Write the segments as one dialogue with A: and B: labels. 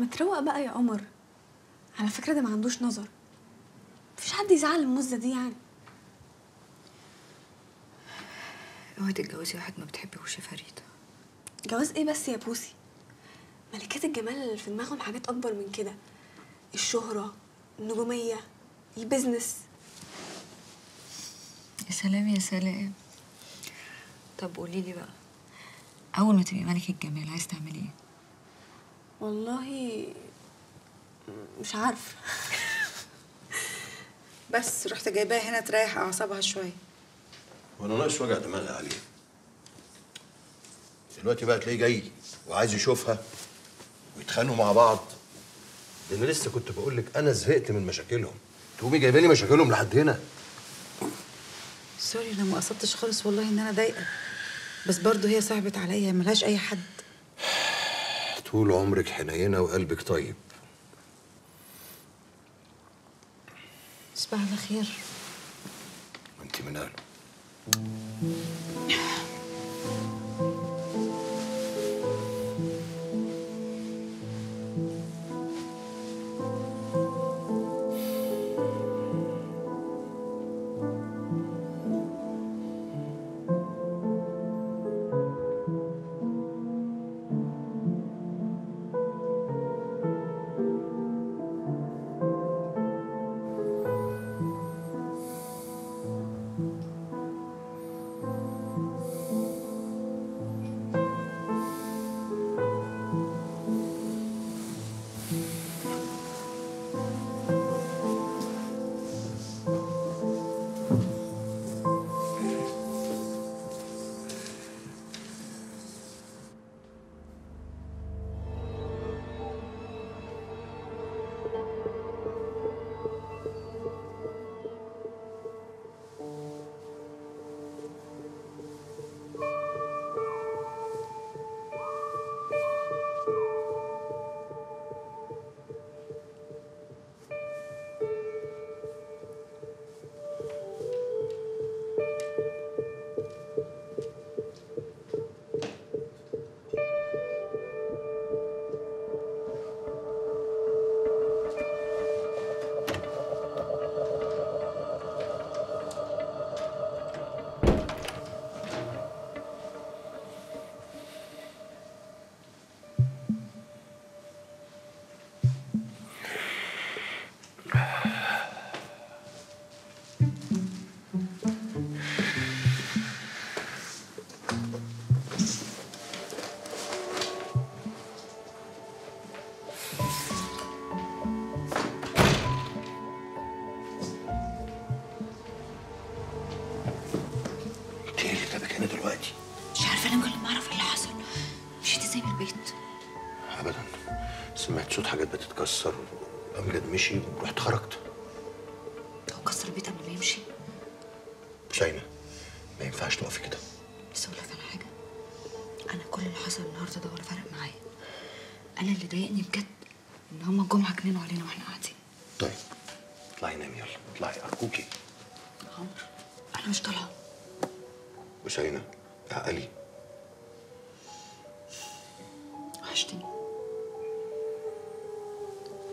A: ما تروق بقى يا قمر على فكرة ده ما عندوش نظر. مفيش حد يزعل المزة دي يعني.
B: اوعي تتجوزي واحد ما بتحبيهوش يا فريدة
A: جواز إيه بس يا بوسي؟ ملكات الجمال اللي في دماغهم حاجات أكبر من كده. الشهرة النجومية ال business.
B: يا سلام يا سلام. طب قولي لي بقى أول ما تبقي ملكة الجمال عايز تعملي إيه؟
A: والله مش عارفة
C: بس رحت جايباها هنا تريح أعصابها شوية.
D: وأنا ناقص وجع دماغي عليه دلوقتي بقى تلاقيه جاي وعايز يشوفها. ويتخانقوا مع بعض. ده أنا لسه كنت بقول لك أنا زهقت من مشاكلهم. تقومي جايبة لي مشاكلهم لحد هنا.
C: سوري أنا ما قصدتش خالص والله إن أنا ضايقة. بس برضه هي صعبت عليا ملهاش أي حد.
D: طول عمرك حنينة وقلبك طيب.
C: تصبح على خير
D: وانت من اهله
B: مشيت إزاي من البيت.
D: ابدا. سمعت صوت حاجات بتتكسر. أمجد مشي ورحت خرجت.
B: هو كسر البيت قبل ما يمشي؟
D: شاينه ما ينفعش تقفي كده.
B: بس أقول لك على حاجة. أنا كل اللي حصل النهارده ده ولا فارق معايا. أنا اللي ضايقني بجد إن هما جم عكننوا علينا وإحنا قاعدين.
D: طيب. اطلعي نامي يلا. اطلعي. أرجوكي.
B: عمرو أنا مش طالعة.
D: وشاينه عقلي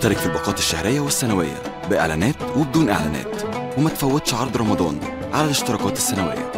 E: اشترك في الباقات الشهرية والسنوية بإعلانات وبدون إعلانات وما تفوتش عرض رمضان على الاشتراكات السنوية.